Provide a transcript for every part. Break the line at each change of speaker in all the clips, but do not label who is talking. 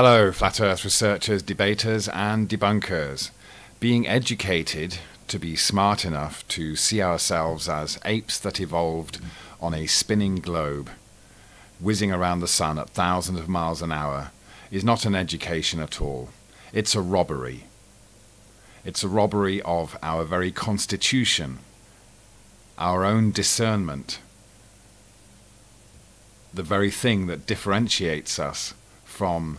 Hello, flat earth researchers, debaters, and debunkers. Being educated to be smart enough to see ourselves as apes that evolved on a spinning globe, whizzing around the sun at thousands of miles an hour, is not an education at all. It's a robbery. It's a robbery of our very constitution, our own discernment, the very thing that differentiates us from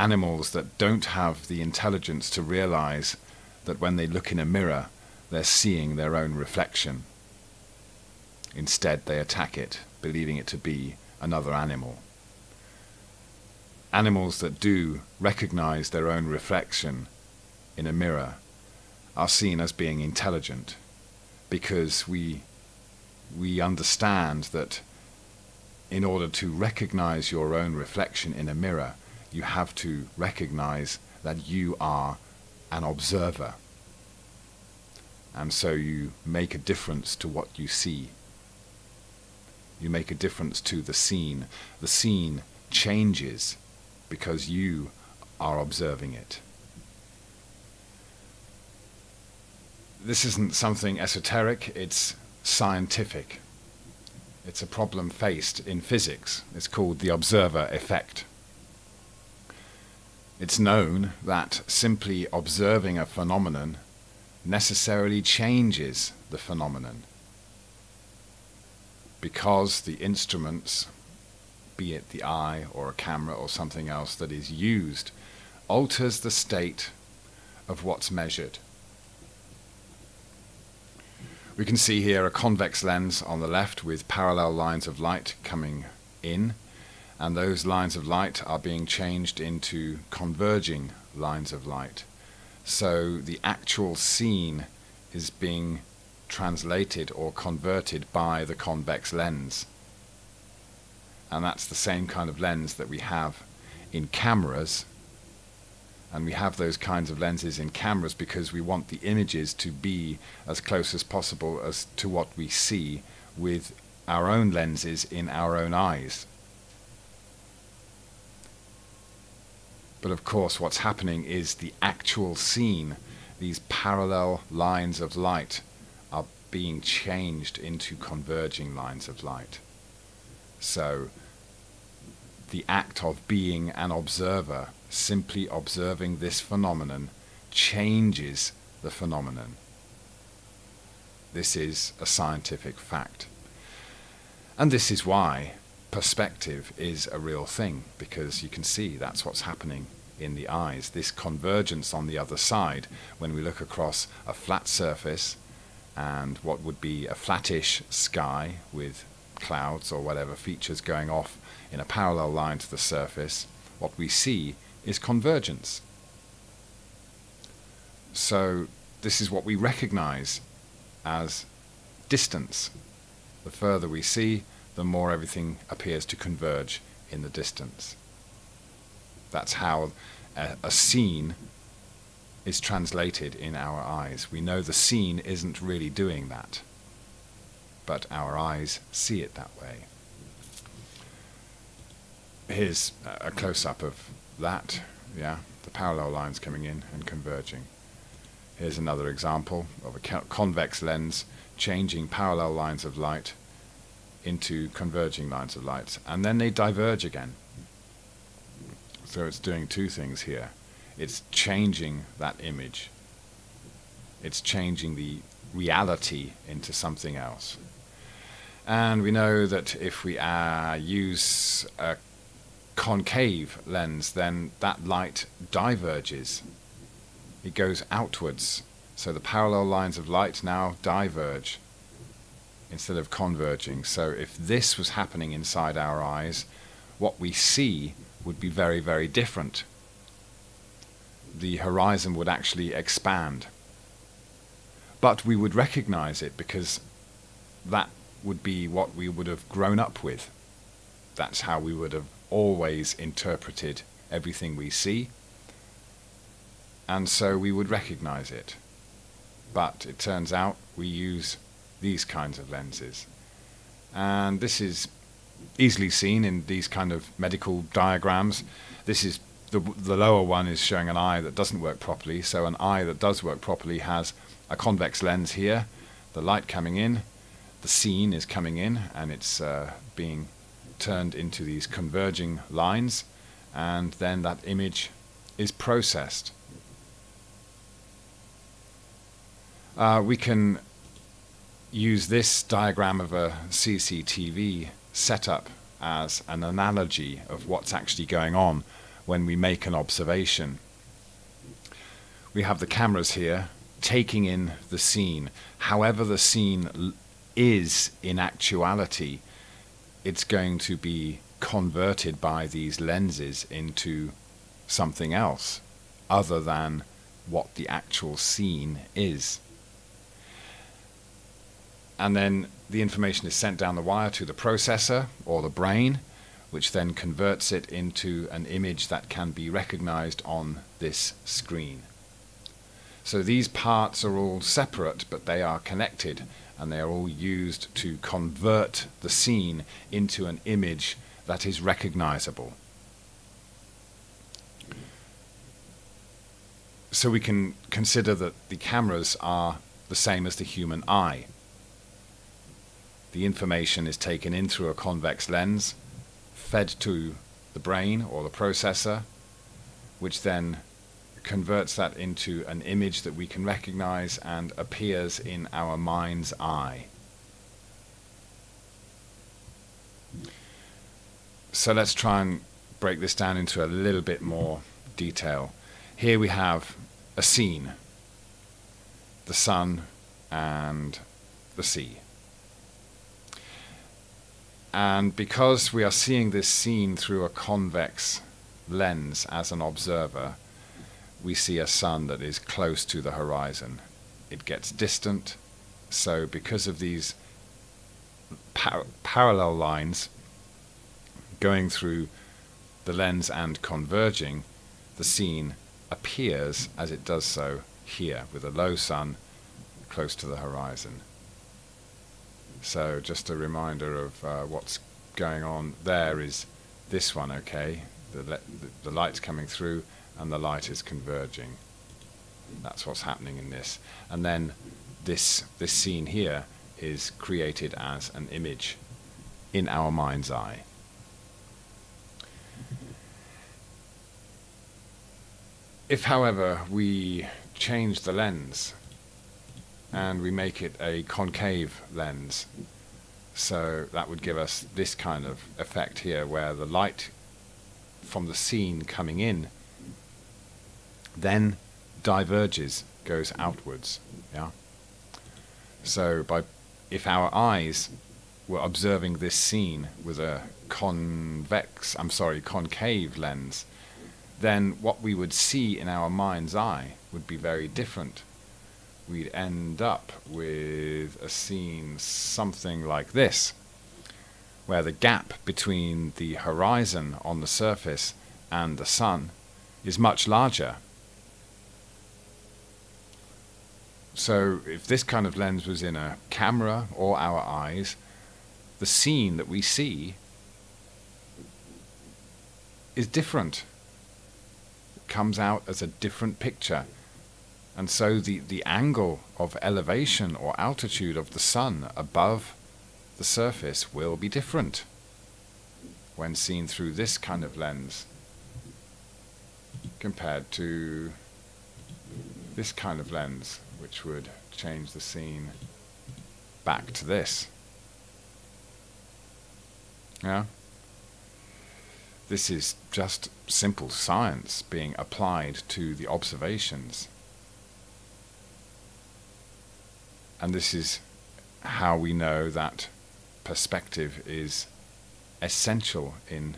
animals that don't have the intelligence to realize that when they look in a mirror, they're seeing their own reflection. Instead, they attack it, believing it to be another animal. Animals that do recognize their own reflection in a mirror are seen as being intelligent because we, we understand that in order to recognize your own reflection in a mirror, you have to recognize that you are an observer. And so you make a difference to what you see. You make a difference to the scene. The scene changes because you are observing it. This isn't something esoteric, it's scientific. It's a problem faced in physics. It's called the observer effect. It's known that simply observing a phenomenon necessarily changes the phenomenon because the instruments, be it the eye or a camera or something else that is used, alters the state of what's measured. We can see here a convex lens on the left with parallel lines of light coming in and those lines of light are being changed into converging lines of light. So the actual scene is being translated or converted by the convex lens. And that's the same kind of lens that we have in cameras. And we have those kinds of lenses in cameras because we want the images to be as close as possible as to what we see with our own lenses in our own eyes. But of course, what's happening is the actual scene, these parallel lines of light, are being changed into converging lines of light. So, the act of being an observer, simply observing this phenomenon, changes the phenomenon. This is a scientific fact. And this is why perspective is a real thing because you can see that's what's happening in the eyes. This convergence on the other side, when we look across a flat surface and what would be a flattish sky with clouds or whatever features going off in a parallel line to the surface, what we see is convergence. So this is what we recognize as distance. The further we see, the more everything appears to converge in the distance. That's how a, a, scene is translated in our eyes. We know the scene isn't really doing that, but our eyes see it that way. Here's a close up of that, yeah, the parallel lines coming in and converging. Here's another example of a convex lens changing parallel lines of light into converging lines of light, and then they diverge again. So it's doing two things here. It's changing that image. It's changing the reality into something else. And we know that if we uh, use a concave lens, then that light diverges. It goes outwards. So the parallel lines of light now diverge instead of converging. So if this was happening inside our eyes, what we see would be very, very different. The horizon would actually expand. But we would recognize it because that would be what we would have grown up with. That's how we would have always interpreted everything we see. And so we would recognize it. But it turns out we use these kinds of lenses. And this is easily seen in these kind of medical diagrams. This is the, the lower one is showing an eye that doesn't work properly. So an eye that does work properly has a convex lens here, the light coming in, the scene is coming in, and it's uh, being turned into these converging lines, and then that image is processed. Uh, we can use this diagram of a CCTV setup as an analogy of what's actually going on when we make an observation. We have the cameras here taking in the scene. However, the scene is in actuality, it's going to be converted by these lenses into something else other than what the actual scene is. And then the information is sent down the wire to the processor or the brain, which then converts it into an image that can be recognized on this screen. So these parts are all separate, but they are connected, and they are all used to convert the scene into an image that is recognizable. So we can consider that the cameras are the same as the human eye. The information is taken in through a convex lens, fed to the brain or the processor, which then converts that into an image that we can recognize and appears in our mind's eye. So let's try and break this down into a little bit more detail. Here we have a scene the sun and the sea. And because we are seeing this scene through a convex lens as an observer, we see a sun that is close to the horizon. It gets distant, so because of these par parallel lines going through the lens and converging, the scene appears as it does so here with a low sun close to the horizon. So just a reminder of uh, what's going on there is this one, okay? The, the, the light's coming through and the light is converging. That's what's happening in this. And then this, this scene here is created as an image in our mind's eye. If, however, we change the lens and we make it a concave lens. So that would give us this kind of effect here where the light from the scene coming in then diverges, goes outwards. Yeah. So by if our eyes were observing this scene with a convex, I'm sorry, concave lens, then what we would see in our mind's eye would be very different we'd end up with a scene something like this, where the gap between the horizon on the surface and the sun is much larger. So if this kind of lens was in a camera or our eyes, the scene that we see is different. It comes out as a different picture. And so the, the angle of elevation or altitude of the sun above the surface will be different when seen through this kind of lens compared to this kind of lens, which would change the scene back to this. Yeah? This is just simple science being applied to the observations And this is how we know that perspective is essential in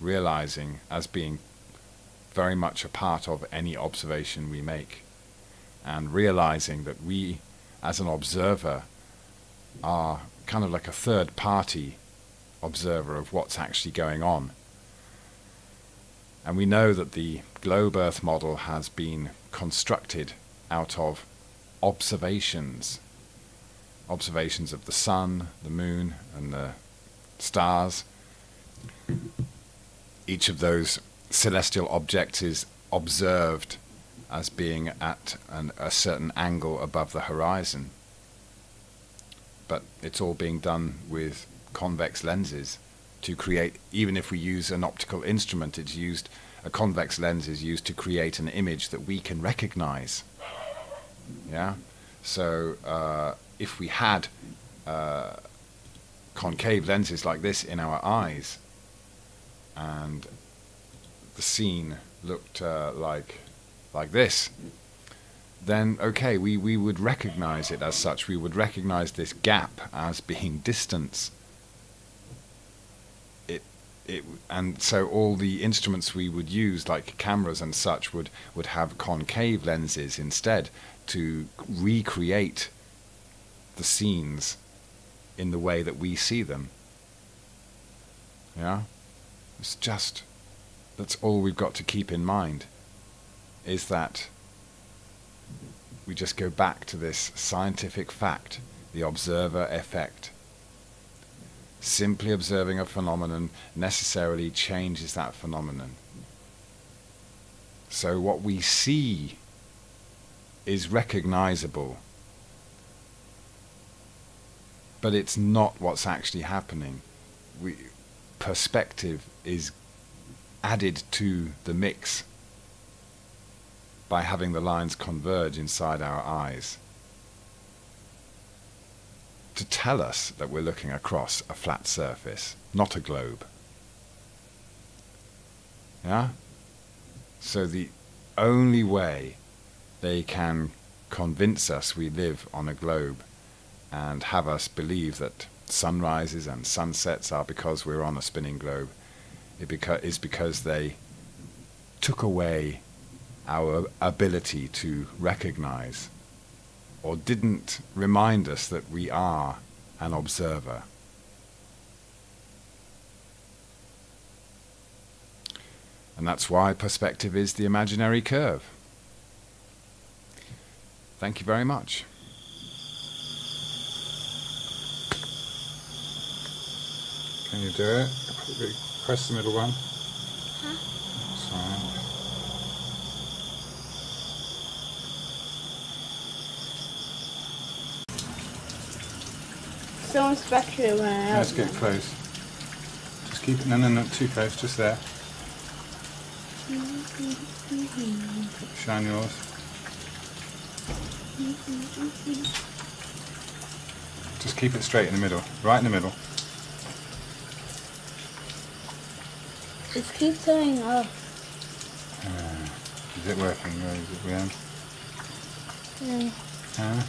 realizing as being very much a part of any observation we make. And realizing that we, as an observer, are kind of like a third party observer of what's actually going on. And we know that the globe Earth model has been constructed out of observations observations of the sun, the moon, and the stars. Each of those celestial objects is observed as being at an, a certain angle above the horizon. But it's all being done with convex lenses to create, even if we use an optical instrument, it's used, a convex lens is used to create an image that we can recognize. Yeah? So uh, if we had uh, concave lenses like this in our eyes, and the scene looked uh, like like this, then okay, we, we would recognize it as such. We would recognize this gap as being distance. It, it, and so all the instruments we would use, like cameras and such, would, would have concave lenses instead to recreate the scenes in the way that we see them. Yeah? It's just, that's all we've got to keep in mind is that we just go back to this scientific fact, the observer effect. Simply observing a phenomenon necessarily changes that phenomenon. So what we see is recognizable, but it's not what's actually happening. We, perspective is added to the mix by having the lines converge inside our eyes to tell us that we're looking across a flat surface, not a globe. Yeah? So the only way they can convince us we live on a globe and have us believe that sunrises and sunsets are because we're on a spinning globe it beca- is because they took away our ability to recognize or didn't remind us that we are an observer. And that's why perspective is the imaginary curve. Thank you very much.
Can you do it? Press the middle one.
Huh?
That's fine.
Someone's battery ran out.
Let's get close. Just keep it. No, no, not too close. Just there. Shine yours. Just keep it straight in the middle. Right in the middle.
Just keep turning off.
Uh, is it working? Where is it, Leanne?
Yeah.
Huh?